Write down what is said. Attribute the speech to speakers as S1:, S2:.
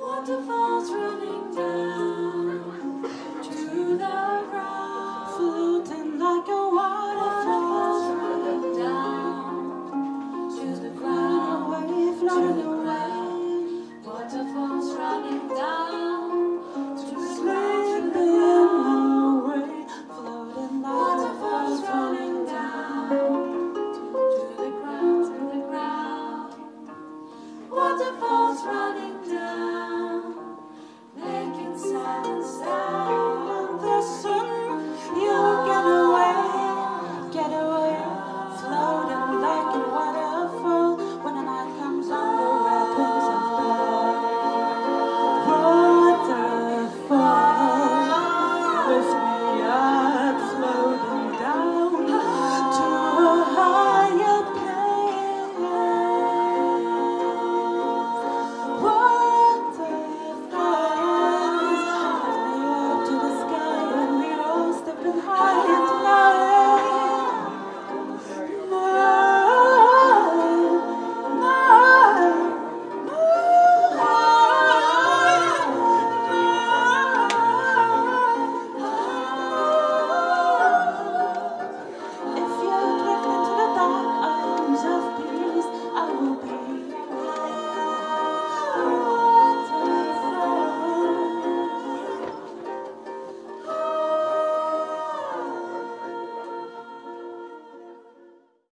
S1: Waterfalls running down. this